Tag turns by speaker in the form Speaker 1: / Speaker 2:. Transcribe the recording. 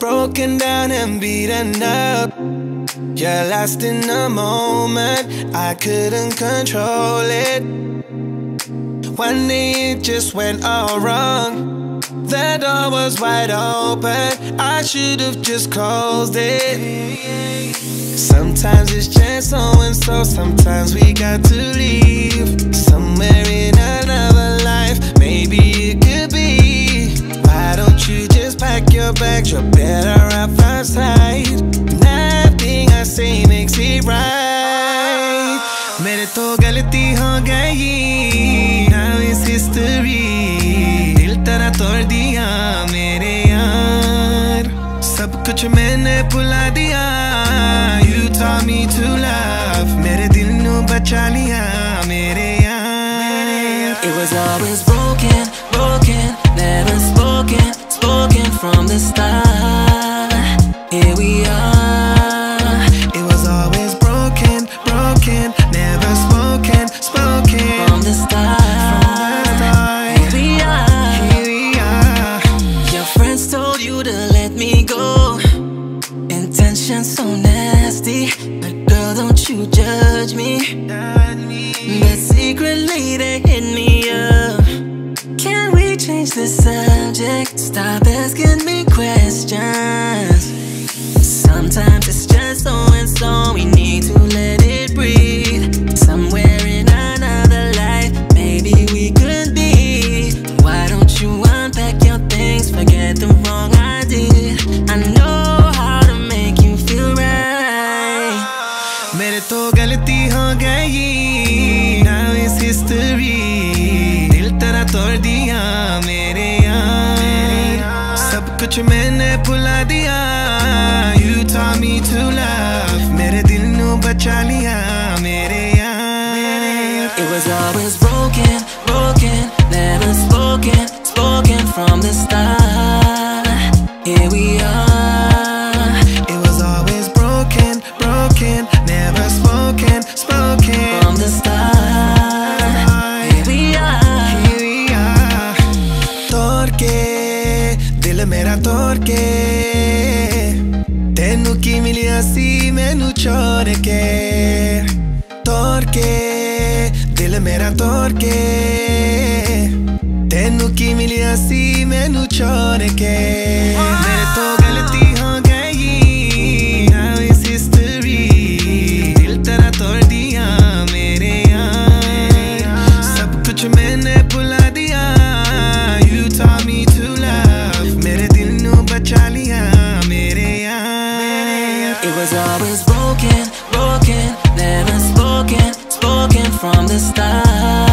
Speaker 1: Broken down and beaten up. You're lost in the moment. I couldn't control it. One day it just went all wrong. The door was wide open. I should have just closed it. Sometimes it's just so and so. Sometimes we got to leave. Somewhere your bags? You're better off outside. Nothing I say makes it right. मेरे तो गलती हो गई Now it's history दिल तेरा तोड़ दिया मेरे यार सब कुछ मैंने भुला दिया You taught me to love मेरे दिल नु बचा लिया मेरे यार
Speaker 2: It was always broken, broken, From the start. Here we are.
Speaker 1: It was always broken, broken, never spoken, spoken
Speaker 2: From the start, here we are.
Speaker 1: Here we are.
Speaker 2: Your friends told you to let me go. Intention so nasty, but girl, don't you judge me. But secretly they hit me the subject? Stop asking me questions.
Speaker 1: कुछ मैंने भुला दिया। मेरे दिल नु बचा लिया। मेरे
Speaker 2: It was always broken, broken Never spoken, spoken from the start. Here we are.
Speaker 1: It was always broken, broken Never spoken, spoken
Speaker 2: from the start. Here we are.
Speaker 1: Here we are ਦਿਲ ਮੇਰਾ ਤੋੜ ਕੇ ਤੈਨੂੰ ਕੀ ਮਿਲਿਆ ਸੀ ਮੈਨੂੰ ਛੋੜ ਕੇ ਤੋੜ ਕੇ ਦਿਲ ਮੇਰਾ ਤੋੜ ਕੇ ਤੈਨੂੰ ਕੀ ਮਿਲਿਆ ਸੀ ਮੈਨੂੰ ਛੋੜ ਕੇ was always broken, broken Never spoken, spoken from the start.